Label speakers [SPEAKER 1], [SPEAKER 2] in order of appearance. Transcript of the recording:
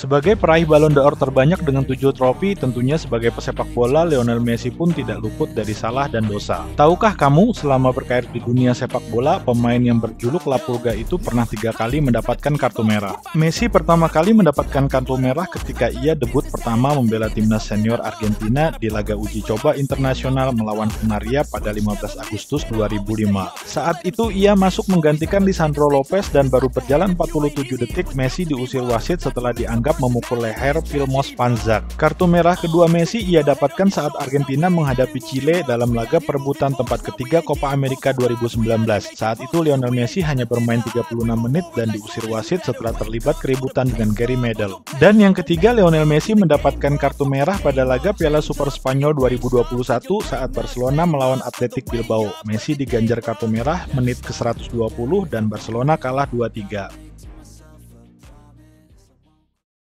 [SPEAKER 1] Sebagai peraih Ballon d'Or terbanyak dengan tujuh trofi, tentunya sebagai pesepak bola, Lionel Messi pun tidak luput dari salah dan dosa. Tahukah kamu, selama berkarir di dunia sepak bola, pemain yang berjuluk La Pulga itu pernah tiga kali mendapatkan kartu merah. Messi pertama kali mendapatkan kartu merah ketika ia debut pertama membela timnas senior Argentina di laga uji coba internasional melawan Hungaria pada 15 Agustus 2005. Saat itu ia masuk menggantikan Lisandro Lopez dan baru berjalan 47 detik Messi diusir wasit setelah dianggap dianggap memukul leher Vilmos Panzak. Kartu merah kedua Messi ia dapatkan saat Argentina menghadapi Chile dalam laga perebutan tempat ketiga Copa America 2019. Saat itu Lionel Messi hanya bermain 36 menit dan diusir wasit setelah terlibat keributan dengan Gary Medel. Dan yang ketiga Lionel Messi mendapatkan kartu merah pada laga Piala Super Spanyol 2021 saat Barcelona melawan Athletic Bilbao. Messi diganjar kartu merah menit ke 120 dan Barcelona kalah 2-3.